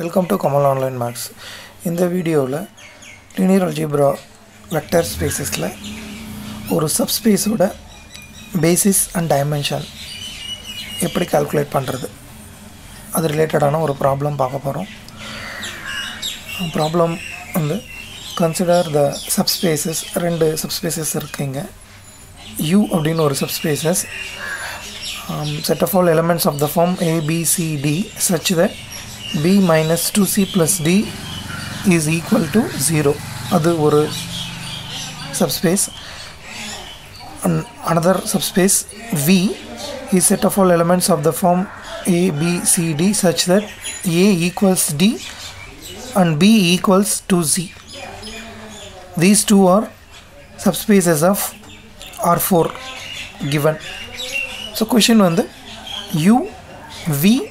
Welcome to Kamal online maths இந்த வீடியோவில் linear algebra vector ஸ்பேசஸில் ஒரு சப்ஸ்பேஸோட பேசிஸ் அண்ட் டைமென்ஷன் எப்படி கால்குலேட் பண்ணுறது அது ரிலேட்டடான ஒரு ப்ராப்ளம் பார்க்க போகிறோம் ப்ராப்ளம் வந்து கன்சிடர் த சப்ஸ்பேசஸ் ரெண்டு சப்ஸ்பேசஸ் இருக்குங்க. யூ அப்படின்னு ஒரு subspaces set of all all of the form ABCD A, B, C, D such that B minus 2C plus D is equal to 0 அது ஒரு subspace An- another subspace V is set of all elements of the form A, B, C, D such that A equals D and B equals to Z these two are subspaces of R4 given so question வந்து you we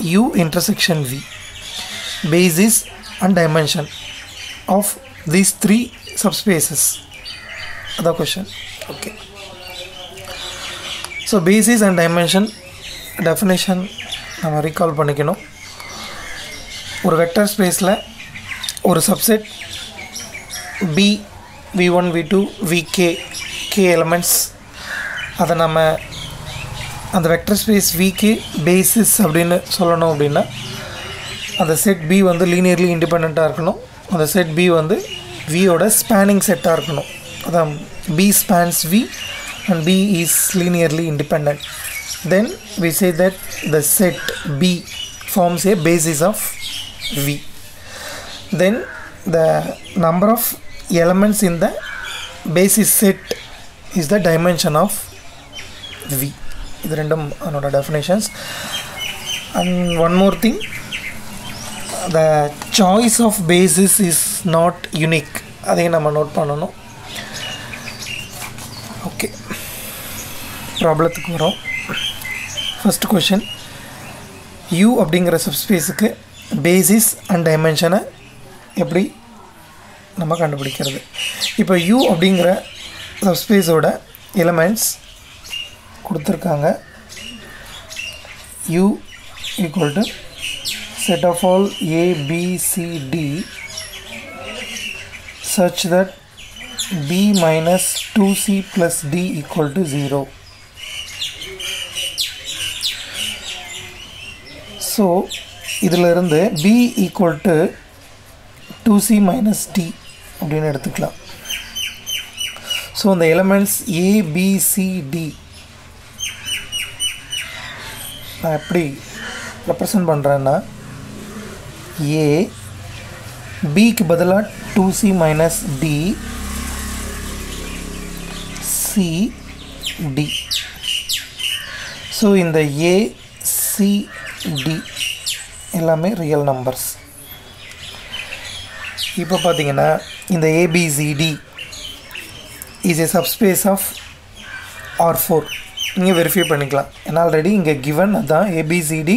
U intersection V Basis and dimension of these three subspaces The question okay so basis and dimension definition நம்ம recall பண்ணிக்கணும். ஒரு vector ஸ்பேஸில் ஒரு subset B V one V two V K K elements அதை நம்ம அந்த vector space விக்கு basis அப்படின்னு சொல்லணும் அப்படின்னா அந்த செட் பி வந்து லீனியர்லி இண்டிபெண்ட்டாக இருக்கணும். அந்த செட் பி வந்து வியோட ஸ்பேனிங் செட்டாக இருக்கணும். அதான் B spans V and B is linearly independent then we say that the set B forms a basis of V then the number of elements in the basis set is the dimension of v. இது ரெண்டும் அதனோட definitions and one more thing the choice of basis is not unique அதையும் நம்ம note பண்ணணும். Okay ப்ராப்ளத்துக்கு வரோம். First question you அப்படிங்கிற சப்ஸ்பேஸுக்கு basis and டைமென்ஷனை எப்படி நம்ம கண்டுபிடிக்கிறது? இப்போ யூ அப்படிங்கிற சப்ஸ்பேஸோட எலமெண்ட்ஸ் கொடுத்துருக்காங்க u equal to set of all a b c d such that b minus 2c plus d equal to 0 so இதிலிருந்து b equal to 2c minus d அப்படின்னு எடுத்துக்கலாம் ஸோ அந்த elements A B C D நான் எப்படி represent பண்ணுறேன்னா A பிக்கு பதிலாக two C minus D C D so இந்த ஏ சி டி எல்லாமே ரியல் நம்பர்ஸ் இப்போ பார்த்தீங்கன்னா இந்த ABCD is a subspace of R four நீங்கள் வெரிஃபை பண்ணிக்கலாம். ஏன்னா ஆல்ரெடி இங்கே கிவன் அதான் ABCD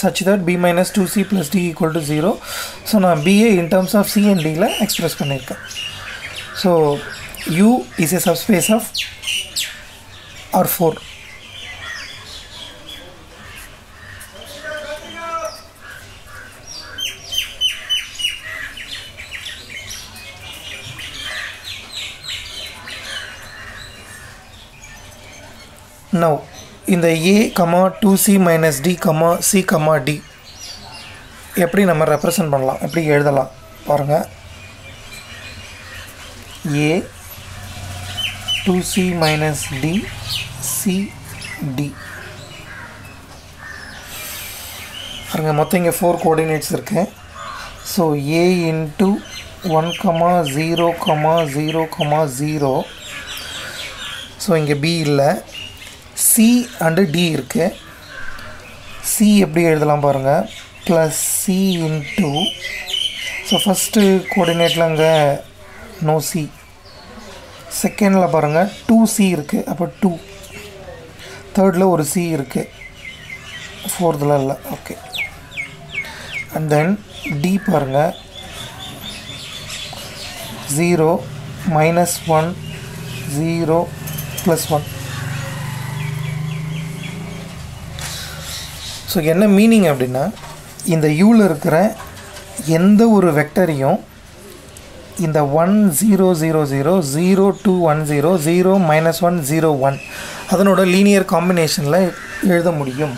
such that B minus two C plus D equal to zero so நான் B in terms of C and டியில் எக்ஸ்பிரஸ் பண்ணியிருக்கேன். So U is a subspace of R four now இந்த A comma two C minus D comma C comma D எப்படி நம்ம represent பண்ணலாம்? எப்படி எழுதலாம்? பாருங்கள் A two C minus D C D பாருங்கள் மொத்தம் இங்கே ஃபோர் கோஆர்டினேட்ஸ் இருக்கு. So A into one comma zero comma zero comma zero so இங்கே பி இல்லை. சி அண்டு டி இருக்குது சி எப்படி எழுதலாம் பாருங்கள் plus C into so first கோஆர்டினேட்டில் அங்கே நோ சி செகண்டில் பாருங்கள் டூ சி இருக்குது அப்போ டூ தேர்டில் ஒரு சி இருக்குது ஃபோர்த்தில் இல்லை. ஓகே அண்ட் தென் டி பாருங்கள் zero minus one zero plus one so என்ன மீனிங் அப்படின்னா இந்த யூவில் இருக்கிற எந்த ஒரு வெக்டரையும் இந்த one zero zero zero zero two one zero zero minus one zero one அதனோட லீனியர் காம்பினேஷனில் எழுத முடியும்.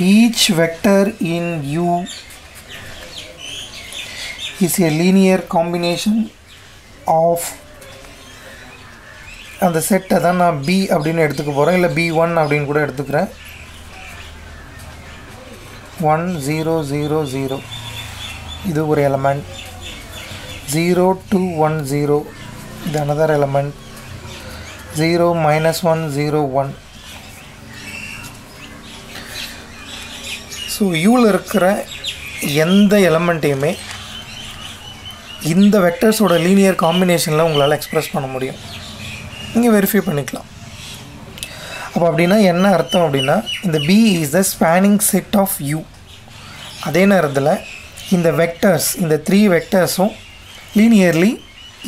Each vector in U is a linear combination of அந்த செட்டை தான் நான் பி அப்படின்னு எடுத்துக்க போகிறேன் இல்லை பி ஒன் அப்படின்னு கூட எடுத்துக்கிறேன். ஒன் ஜீரோ ஜீரோ ஜீரோ இது ஒரு element zero two one zero இது another element zero minus one zero one so யூவில் இருக்கிற எந்த எலமெண்ட்டையுமே இந்த வெக்டர்ஸோட லீனியர் காம்பினேஷனில் உங்களால் எக்ஸ்ப்ரெஸ் பண்ண முடியும். நீங்கள் வெரிஃபை பண்ணிக்கலாம். அப்போ அப்படின்னா என்ன அர்த்தம் அப்படின்னா இந்த B is the spanning set of U அதே நேரத்தில் இந்த வெக்டர்ஸ் இந்த த்ரீ வெக்டர்ஸும் லீனியர்லி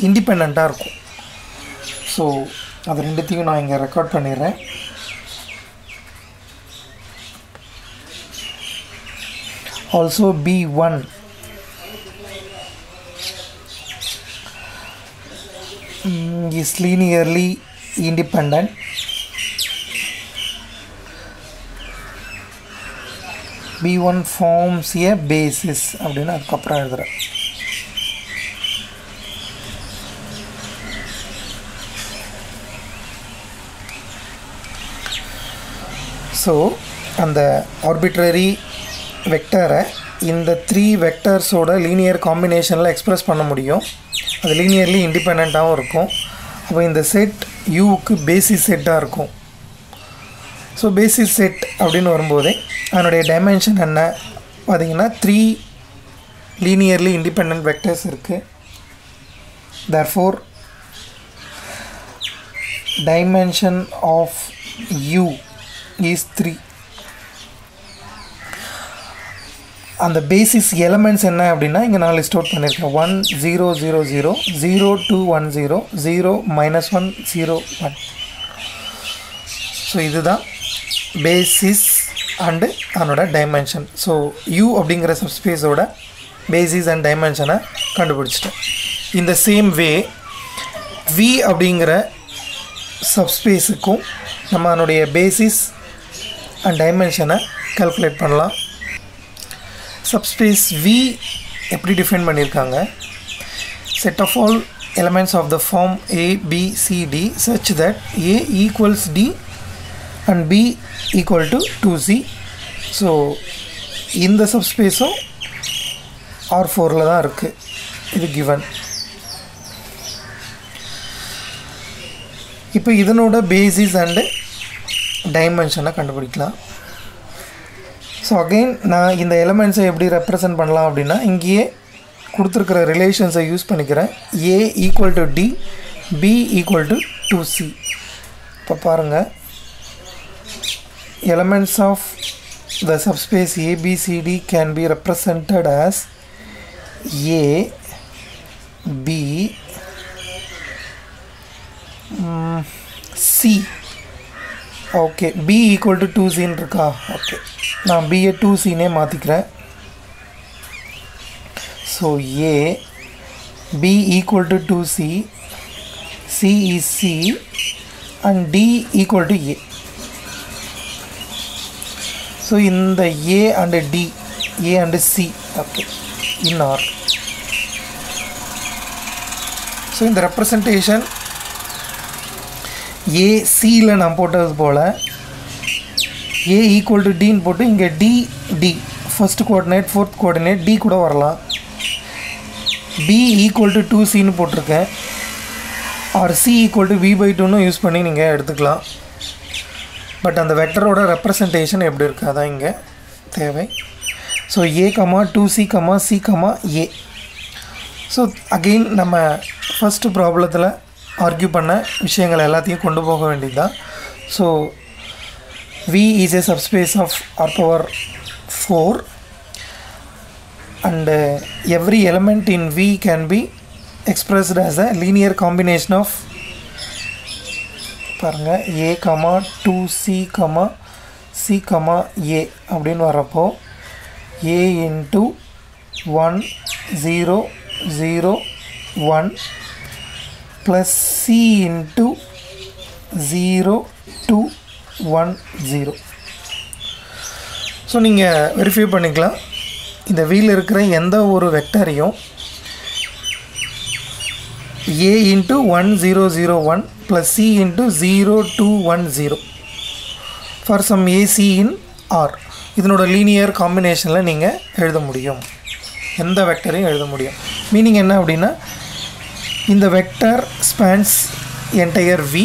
இண்டிபெண்ட்டாக இருக்கும். ஸோ அது ரெண்டுத்தையும் நான் இங்கே ரெக்கார்ட் பண்ணிடுறேன். Also b1 mm, is linearly independent. B1 forms a basis அப்படின்னு அதுக்கப்புறம் எழுதுகிறேன் ஸோ அந்த ஆர்பிட்ரரி வெக்டரை இந்த த்ரீ வெக்டர்ஸோட லீனியர் காம்பினேஷனில் எக்ஸ்ப்ரெஸ் பண்ண முடியும். அது லீனியர்லி இண்டிபெண்ட்டாகவும் இருக்கும். இப்போ இந்த செட் யூவுக்கு பேசிஸ் செட்டாக இருக்கும். ஸோ பேசிஸ் செட் அப்படின்னு வரும்போதே அதனுடைய டைமென்ஷன் என்ன? பார்த்தீங்கன்னா த்ரீ லீனியர்லி இண்டிபெண்ட் வெக்டர்ஸ் இருக்குது therefore dimension of U is three அந்த பேசிஸ் எலமெண்ட்ஸ் என்ன அப்படின்னா இங்கே நான் லிஸ்ட் அவுட் பண்ணியிருக்கேன் one zero zero zero zero two one zero zero minus one zero one so இதுதான் பேசிஸ் அண்டு அதனோட டைமென்ஷன் ஸோ யூ அப்படிங்கிற சப்ஸ்பேஸோட பேசிஸ் அண்ட் டைமென்ஷனை கண்டுபிடிச்சிட்டேன். இந்த சேம் வே வி அப்படிங்கிற சப்ஸ்பேஸுக்கும் நம்ம அதனுடைய பேசிஸ் அண்ட் டைமென்ஷனை கல்குலேட் பண்ணலாம். சப்ஸ்பேஸ் வி எப்படி டிஃபைன் பண்ணியிருக்காங்க? Set of all elements of the form A B C D that A equals D and B equal to two C so இந்த சப்ஸ்பேஸும் ஆர் ஃபோரில் தான் இருக்குது இது கிவன் இப்போ இதனோட பேசிஸ் அண்டு டைமென்ஷனை கண்டுபிடிக்கலாம். ஸோ அகெயின் நான் இந்த எலமெண்ட்ஸை எப்படி ரெப்ரசன்ட் பண்ணலாம் அப்படின்னா இங்கேயே கொடுத்துருக்கிற ரிலேஷன்ஸை யூஸ் பண்ணிக்கிறேன். A equal to D B equal to two C இப்போ பாருங்கள் elements of the subspace ABCD can be represented as A, B, C C. Okay B equal to two சின்னு இருக்கா? ஓகே நான் பிஏ டூ சின்னே மாற்றிக்கிறேன் so A B equal to two C C is C and D equal to A so இந்த A and D A and C okay in R so இந்த representation A சியில் நான் போட்டது போல் ஏ equal to டின்னு போட்டு இங்கே D D first coordinate fourth coordinate D கூட வரலாம். பி ஈக்குவல் டு டூ சின்னு போட்டிருக்கேன். Or C equal to V by டூன்னு யூஸ் பண்ணி நீங்கள் எடுத்துக்கலாம். பட் அந்த வெக்டரோட ரெப்ரசன்டேஷன் எப்படி இருக்குது அதான் இங்கே தேவை. So A comma two C comma C comma A so again நம்ம ஃபஸ்ட்டு ப்ராப்ளத்தில் ஆர்கியூ பண்ண விஷயங்கள் எல்லாத்தையும் கொண்டு போக வேண்டியது தான் so V is a subspace of R power four and every element in V can be expressed as a linear combination of பாருங்கள் A comma two C comma C comma A அப்படின்னு வரப்போ A into one zero zero one plus C into zero two one zero so நீங்கள் verify பண்ணிக்கலாம். இந்த வீல் இருக்கிற எந்த ஒரு வெக்டரையும் A into one zero zero one plus C into zero two one zero for some AC in R இதனோட linear காம்பினேஷனில் நீங்கள் எழுத முடியும். எந்த வெக்டரையும் எழுத முடியும். மீனிங் என்ன அப்படின்னா இந்த vector spans entire V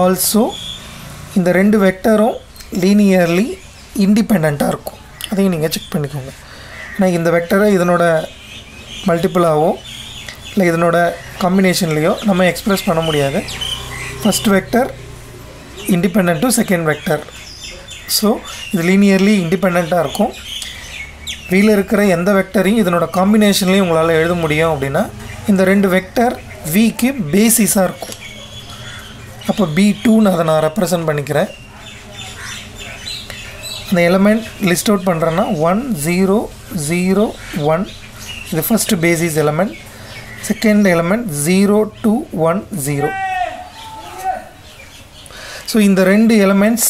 also இந்த ரெண்டு வெக்டரும் லீனியர்லி இண்டிபெண்ட்டாக இருக்கும். அதையும் நீங்கள் செக் பண்ணிக்கோங்க. ஏன்னா இந்த வெக்டரை இதனோட மல்டிப்புளாகவோ இல்லை இதனோட காம்பினேஷன்லேயோ நம்ம எக்ஸ்ப்ரெஸ் பண்ண முடியாது. First vector independent to second vector so இது லீனியர்லி இண்டிபெண்ட்டாக இருக்கும். வீல இருக்கிற எந்த வெக்டரையும் இதனோட காம்பினேஷன்லேயும் உங்களால் எழுத முடியும் அப்படின்னா இந்த ரெண்டு வெக்டர் விக்கு பேசிஸாக இருக்கும். அப்போ பி டூன்னு அதை நான் ரெப்ரசன்ட் பண்ணிக்கிறேன். அந்த எலமெண்ட் லிஸ்ட் அவுட் பண்ணுறேன்னா ஒன் ஜீரோ ஜீரோ ஒன் இது first basis element second element zero two one zero so இந்த ரெண்டு எலமெண்ட்ஸ்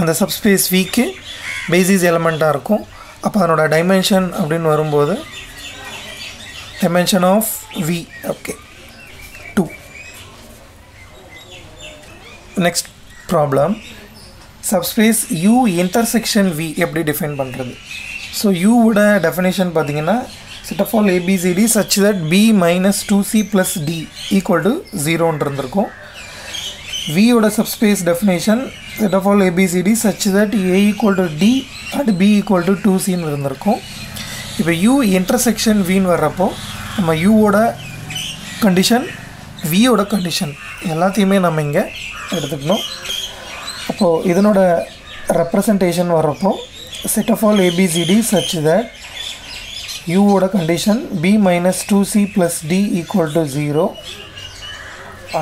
அந்த சப்ஸ்பேஸ் விக்கு பேசிஸ் எலமெண்ட்டாக இருக்கும். அப்போ அதனோட டைமென்ஷன் அப்படின்னு வரும்போது dimension of V okay 2 next problem subspace U intersection V எப்படி டிஃபைன் பண்ணுறது U உட definition பார்த்தீங்கன்னா set of all ABCD such that B minus 2C plus D equal to 0 இருந்திருக்கும் V உட subspace definition set of all ABCD such that A equal to D and B equal to 2C ன்னு இருந்திருக்கும் இப்போ you intersection வின்னு வர்றப்போ நம்ம யூவோட condition வியோட condition எல்லாத்தையுமே நம்ம இங்கே எடுத்துக்கணும் அப்போது இதனோட ரெப்ரசன்டேஷன் வர்றப்போ set of all ABCD ABCD such that condition B minus two C plus D equal equal zero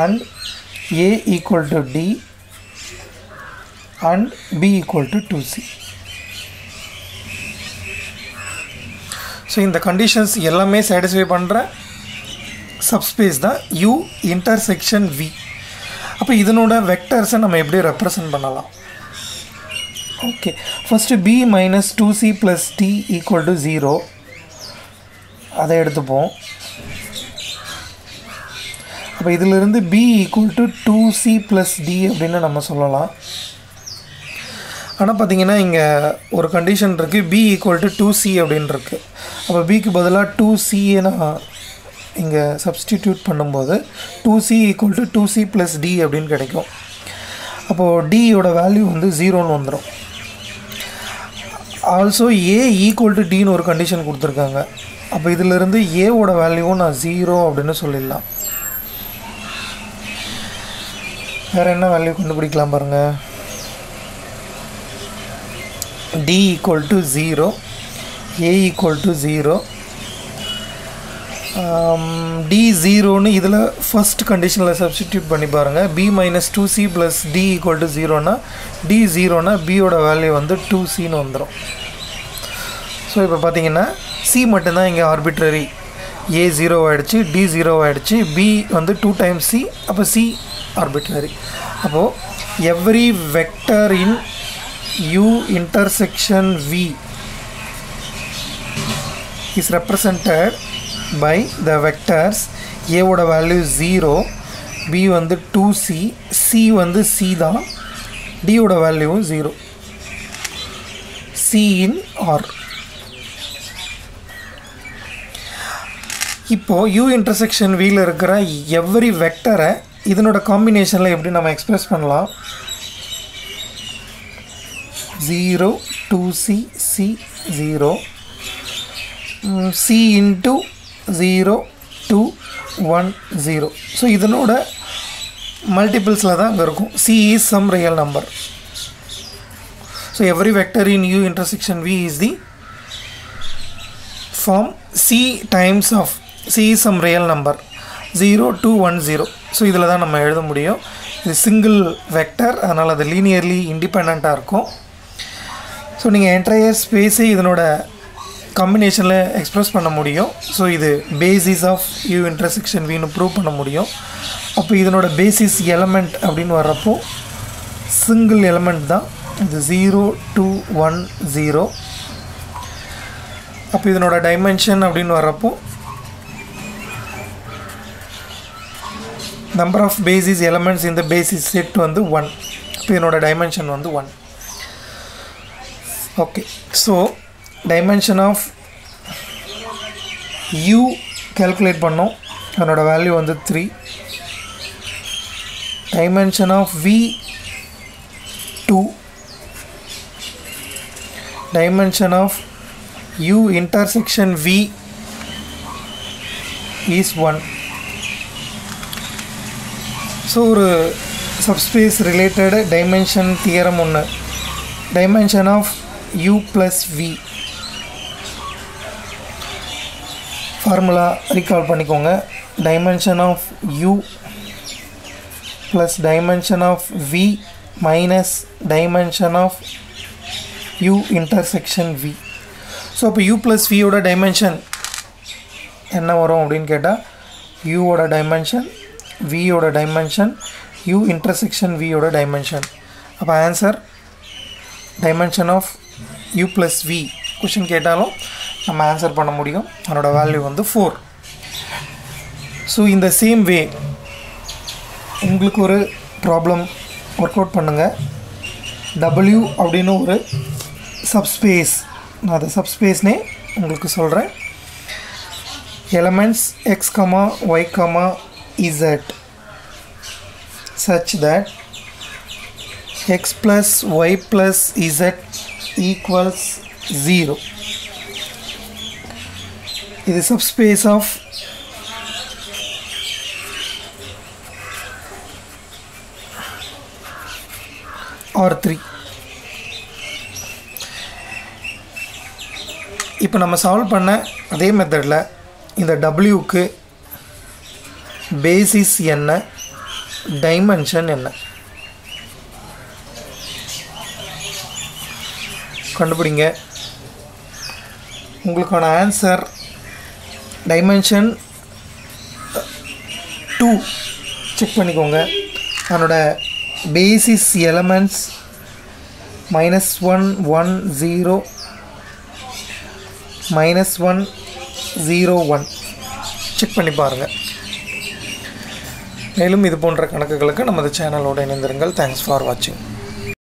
and A equal equal D and B equal equal two C so இந்த conditions எல்லாமே satisfy பண்ணுற subspace தான் U intersection V அப்போ இதனோட வெக்டர்ஸை நம்ம எப்படி represent பண்ணலாம்? Okay first B minus two C plus D equal to zero அதை எடுத்துப்போம். அப்போ இதிலிருந்து B equal to two C plus D அப்படின்னு நம்ம சொல்லலாம். ஆனால் பார்த்தீங்கன்னா இங்கே ஒரு கண்டிஷன் இருக்குது B equal to two C அப்படின்னு இருக்குது அப்போ பிக்கு பதிலாக டூ சியை நான் இங்கே சப்ஸ்டிடியூட் பண்ணும்போது two C equal to two C plus D அப்படின்னு கிடைக்கும். அப்போது டியோட வேல்யூ வந்து ஜீரோன்னு வந்துடும் ஆல்சோ ஏ ஈக்குவல் டு டின்னு ஒரு கண்டிஷன் கொடுத்துருக்காங்க. அப்போ இதிலிருந்து ஏவோட வேல்யூவும் நான் ஜீரோ அப்படின்னு சொல்லிடலாம். வேறு என்ன வேல்யூ கண்டுபிடிக்கலாம் பாருங்கள் D equal to zero A equal to zero D ஜீரோன்னு இதில் ஃபஸ்ட் கண்டிஷனில் சப்ஸ்டிடியூட் பண்ணி பாருங்கள் B minus two C plus D equal to ஜீரோனா D ஜீரோனா பியோட வேல்யூ வந்து டூ சின்னு வந்துடும் ஸோ இப்போ பார்த்தீங்கன்னா சி மட்டும்தான் இங்கே ஆர்பிட்ரரி ஏ ஜீரோ ஆகிடுச்சு டி ஜீரோ ஆகிடுச்சு பி வந்து டூ டைம்ஸ் சி அப்போ சி ஆர்பிட்ரரி அப்போது every vector in U intersection V is by by the vectors ஏவோட வேல்யூ ஜீரோ B வந்து டூ சி சி வந்து சி தான் டியோட value zero C in R. இப்போது யூ இன்டர்செக்ஷன் வீல இருக்கிற எவ்ரி வெக்டரை இதனோட காம்பினேஷனில் எப்படி நம்ம எக்ஸ்ப்ரெஸ் பண்ணலாம்? Zero two c c zero c into zero two one zero so இதனோட மல்டிபிள்ஸில் தான் அங்கே இருக்கும். C is some real number so every vector in U intersection V is the form C times of C is some real number zero two one zero so இதில் தான் நம்ம எழுத முடியும். இது சிங்கிள் வெக்டர் அதனால் அது லீனியர்லி இண்டிபெண்ட்டாக இருக்கும். ஸோ நீங்கள் என்டையர் ஸ்பேஸே இதனோட காம்பினேஷனில் எக்ஸ்ப்ரெஸ் பண்ண முடியும். ஸோ இது பேசிஸ் ஆஃப் யூ இன்டர்செக்ஷன் வீன்னு ப்ரூவ் பண்ண முடியும். அப்போ இதனோட பேசிஸ் எலமெண்ட் அப்படின்னு வர்றப்போ சிங்கிள் எலமெண்ட் தான். இது ஜீரோ டூ ஒன் ஜீரோ அப்போ இதனோட டைமென்ஷன் அப்படின்னு வர்றப்போ நம்பர் ஆஃப் பேசிஸ் எலமெண்ட்ஸ் இந்த பேசிஸ் செட் வந்து ஒன் இப்போ இதனோட டைமென்ஷன் வந்து one okay so dimension of u calculate பண்ணோம். அதனோட வேல்யூ வந்து three dimension of v two dimension of u intersection v is 1 so ஒரு சப்ஸ்பேஸ் ரிலேட்டட் டைமென்ஷன் தியரம் ஒன்று dimension of u plus v formula recall பண்ணிக்கோங்க. Dimension of u plus dimension of v minus dimension of u intersection v so இப்போ you plus வியோட dimension என்ன வரும் அப்படின்னு கேட்டால் யூவோட டைமென்ஷன் வியோட டைமென்ஷன் யூ இன்டர்செக்ஷன் வியோட டைமென்ஷன் அப்போ answer dimension of u plus v question கேட்டாலும் நம்ம ஆன்சர் பண்ண முடியும். அதனோட வேல்யூ வந்து ஃபோர் ஸோ இந்த சேம் வே உங்களுக்கு ஒரு ப்ராப்ளம் ஒர்க் அவுட் பண்ணுங்கள் டபிள்யூ அப்படின்னு ஒரு சப்ஸ்பேஸ் நான் அதை சப்ஸ்பேஸ்னே உங்களுக்கு சொல்கிறேன் elements x comma y comma z. Such that x plus y plus z equals 0 இது subspace of R3 இப்போ நம்ம சால்வ் பண்ண அதே மெத்தடில் இந்த டபிள்யூக்கு பேசிஸ் என்ன? டைமென்ஷன் என்ன? கண்டுபிடிங்க. உங்களுக்கான ஆன்சர் டைமென்ஷன் டூ செக் பண்ணிக்கோங்க. அதனோட basis elements minus one one zero minus one zero one check பண்ணி பாருங்கள் மேலும் இது போன்ற கணக்குகளுக்கு நமது சேனலோடு இணைந்திருங்கள். தேங்க்ஸ் ஃபார் வாட்சிங்